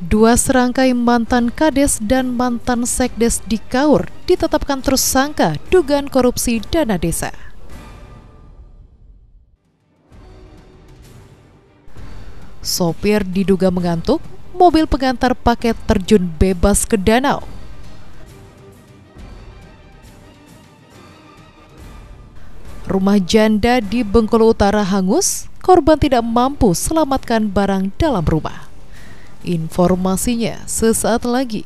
Dua serangkai mantan kades dan mantan sekdes di Kaur ditetapkan tersangka dugaan korupsi dana desa. Sopir diduga mengantuk, mobil pengantar paket terjun bebas ke danau. Rumah janda di Bengkulu Utara hangus, korban tidak mampu selamatkan barang dalam rumah. Informasinya sesaat lagi.